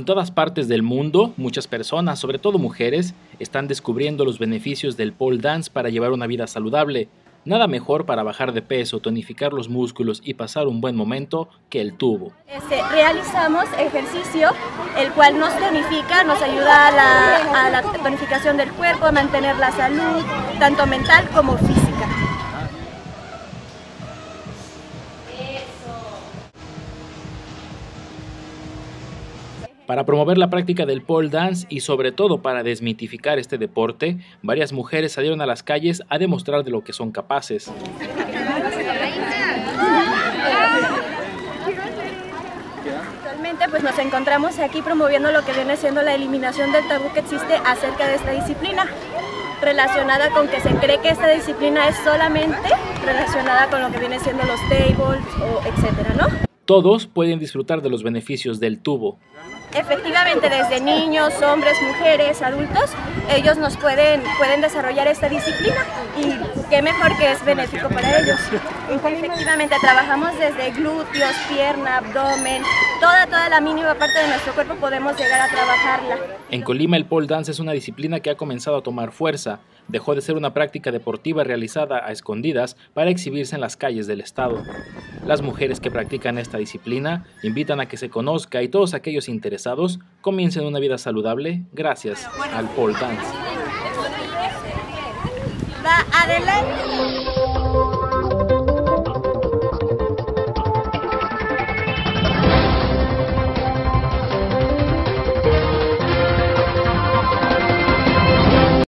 En todas partes del mundo, muchas personas, sobre todo mujeres, están descubriendo los beneficios del pole dance para llevar una vida saludable. Nada mejor para bajar de peso, tonificar los músculos y pasar un buen momento que el tubo. Este, realizamos ejercicio, el cual nos tonifica, nos ayuda a la, a la tonificación del cuerpo, a mantener la salud, tanto mental como física. Para promover la práctica del pole dance y sobre todo para desmitificar este deporte, varias mujeres salieron a las calles a demostrar de lo que son capaces. Actualmente pues nos encontramos aquí promoviendo lo que viene siendo la eliminación del tabú que existe acerca de esta disciplina relacionada con que se cree que esta disciplina es solamente relacionada con lo que viene siendo los tables o etcétera. Todos pueden disfrutar de los beneficios del tubo. Efectivamente, desde niños, hombres, mujeres, adultos, ellos nos pueden, pueden desarrollar esta disciplina y qué mejor que es benéfico para ellos. Efectivamente, trabajamos desde glúteos, pierna, abdomen, toda, toda la mínima parte de nuestro cuerpo podemos llegar a trabajarla. En Colima el pole dance es una disciplina que ha comenzado a tomar fuerza. Dejó de ser una práctica deportiva realizada a escondidas para exhibirse en las calles del estado. Las mujeres que practican esta disciplina invitan a que se conozca y todos aquellos interesados comiencen una vida saludable gracias al pole dance. adelante.